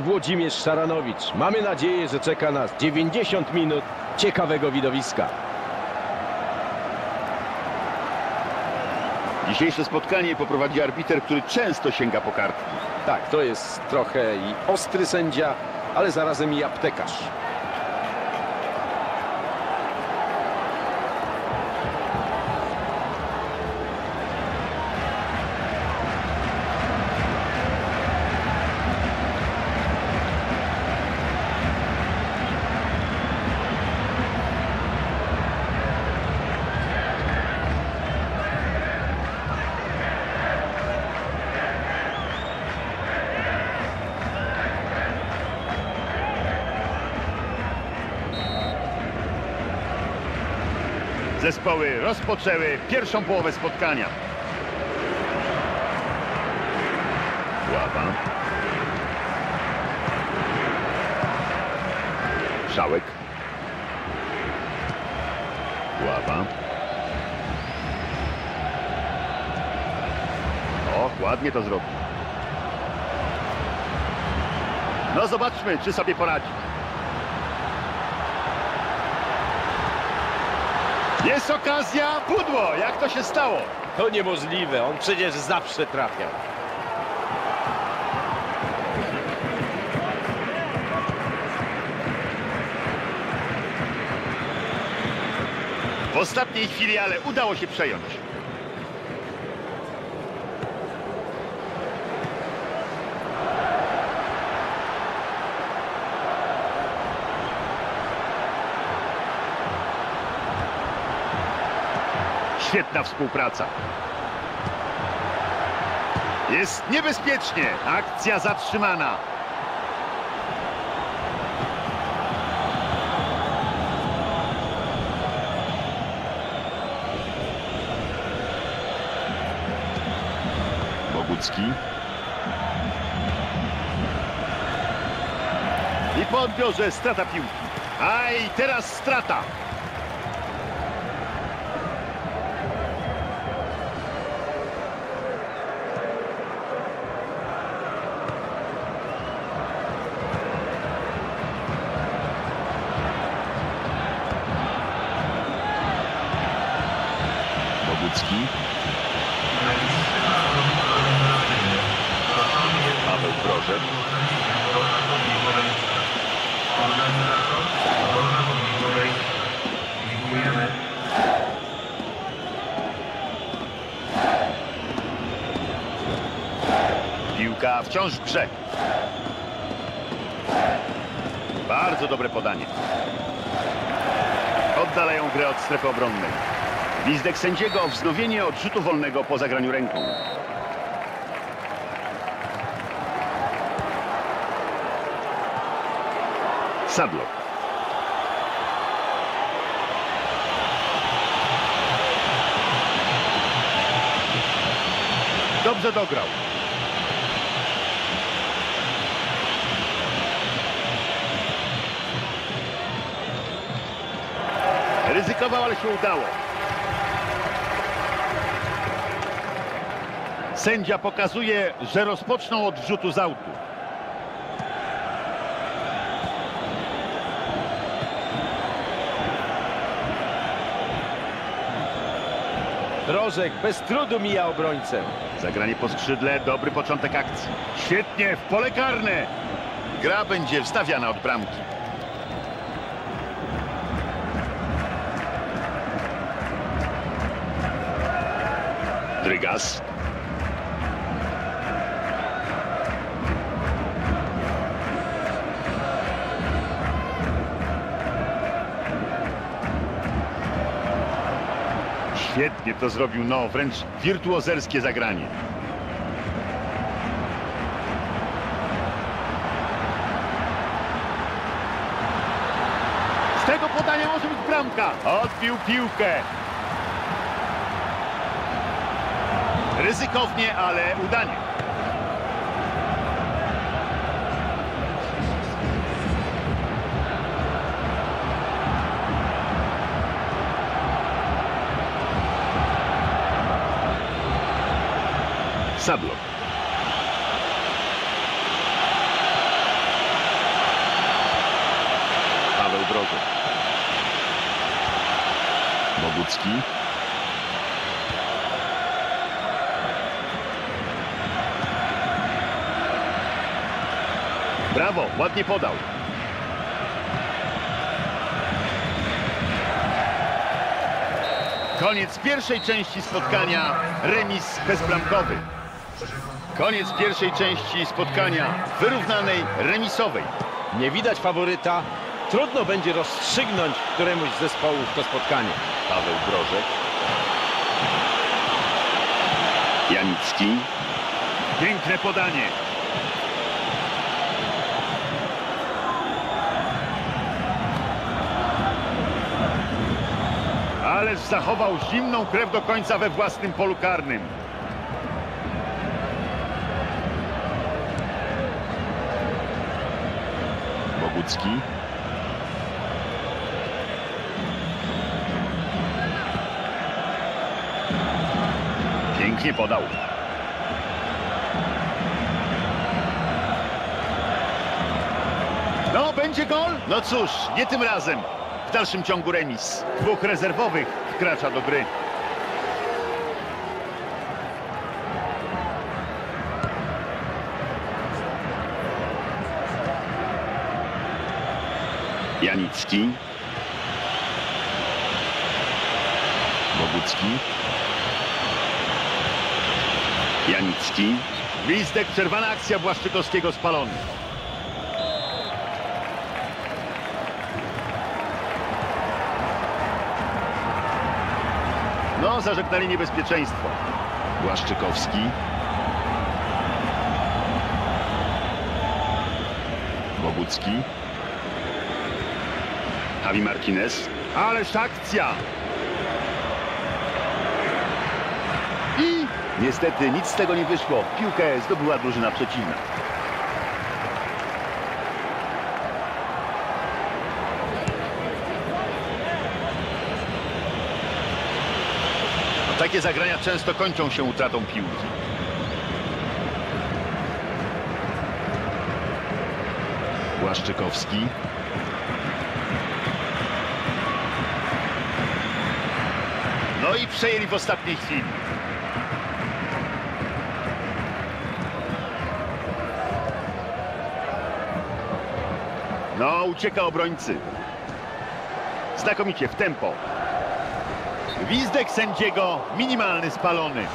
Włodzimierz Szaranowicz. Mamy nadzieję, że czeka nas 90 minut ciekawego widowiska. Dzisiejsze spotkanie poprowadzi arbiter, który często sięga po kartki. Tak, to jest trochę i ostry sędzia, ale zarazem i aptekarz. Zespoły rozpoczęły pierwszą połowę spotkania. Ława. Szałek. Ława. O, ładnie to zrobił. No zobaczmy, czy sobie poradzi. Jest okazja, pudło, jak to się stało? To niemożliwe, on przecież zawsze trafiał. W ostatniej chwili, ale udało się przejąć. Świetna współpraca. Jest niebezpiecznie. Akcja zatrzymana. Bogucki. I po odbiorze strata piłki. A i teraz strata. Bogucki. Paweł Prożek. Piłka wciąż w grze. Bardzo dobre podanie. Oddalają grę od strefy obronnej. Gwizdek sędziego wznowienie odrzutu wolnego po zagraniu ręką. Sadlock. Dobrze dograł. Ryzykował, ale się udało. Sędzia pokazuje, że rozpoczną od rzutu z autu. Rożek bez trudu mija obrońcę. Zagranie po skrzydle, dobry początek akcji. Świetnie, w pole karne. Gra będzie wstawiana od bramki. Drygas. Świetnie to zrobił, no wręcz wirtuozerskie zagranie. Z tego podania może być bramka. Odbił piłkę. Ryzykownie, ale udanie. Sadlo. Paweł Brogo. Bogucki. Brawo, ładnie podał. Koniec pierwszej części spotkania. Remis bezbramkowy. Koniec pierwszej części spotkania wyrównanej remisowej. Nie widać faworyta. Trudno będzie rozstrzygnąć któremuś z zespołów to spotkanie. Paweł Brożek. Janicki. Piękne podanie. Ależ zachował zimną krew do końca we własnym polu karnym. Bogucki. Pięknie podał. No, będzie gol? No cóż, nie tym razem. W dalszym ciągu remis. Dwóch rezerwowych wkracza do gry. Janicki. Bogucki. Janicki. Gwizdek, przerwana akcja Błaszczykowskiego spalony. No, zażegnali niebezpieczeństwo. Błaszczykowski. Bogucki. Javi Martinez. Ależ akcja! I niestety nic z tego nie wyszło. Piłkę zdobyła drużyna przeciwna. Takie zagrania często kończą się utratą piłki. Błaszczykowski. I przejęli w ostatniej chwili. No, ucieka obrońcy. Znakomicie, w tempo. Gwizdek sędziego, minimalny, spalony.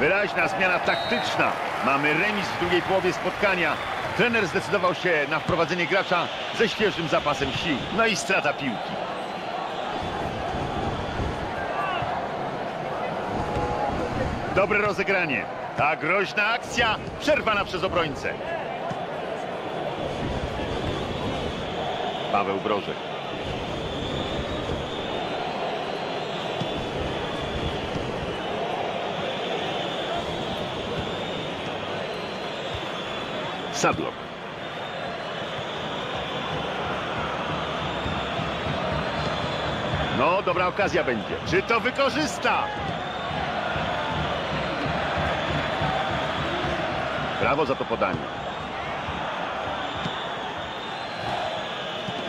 Wyraźna zmiana taktyczna. Mamy remis w drugiej połowie spotkania. Trener zdecydował się na wprowadzenie gracza ze świeżym zapasem sił. No i strata piłki. Dobre rozegranie. Ta groźna akcja przerwana przez obrońcę. Paweł Brożek. Sadlock. No, dobra okazja będzie. Czy to wykorzysta? Brawo za to podanie.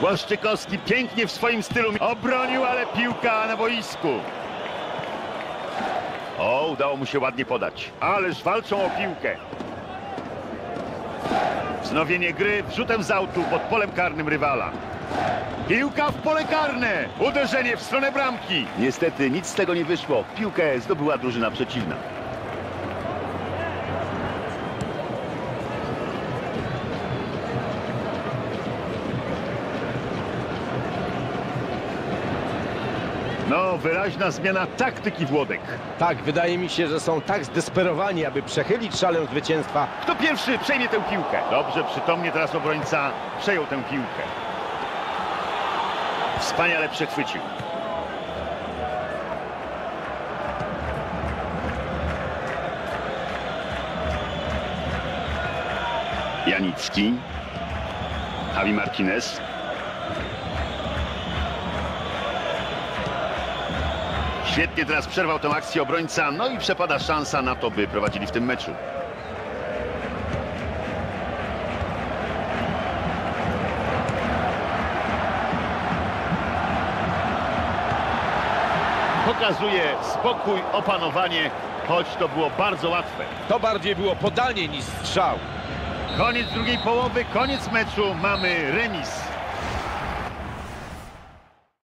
Błaszczykowski pięknie w swoim stylu obronił, ale piłka na boisku. O, udało mu się ładnie podać. Ależ walczą o piłkę. Wznowienie gry wrzutem z autu pod polem karnym rywala. Piłka w pole karne. Uderzenie w stronę bramki. Niestety nic z tego nie wyszło. Piłkę zdobyła drużyna przeciwna. No, wyraźna zmiana taktyki Włodek. Tak, wydaje mi się, że są tak zdesperowani, aby przechylić szalę zwycięstwa. Kto pierwszy przejmie tę piłkę? Dobrze, przytomnie teraz obrońca przejął tę piłkę. Wspaniale przechwycił. Janicki. Javi Martinez. Świetnie teraz przerwał tę akcję obrońca, no i przepada szansa na to, by prowadzili w tym meczu. Pokazuje spokój, opanowanie, choć to było bardzo łatwe. To bardziej było podanie niż strzał. Koniec drugiej połowy, koniec meczu, mamy remis.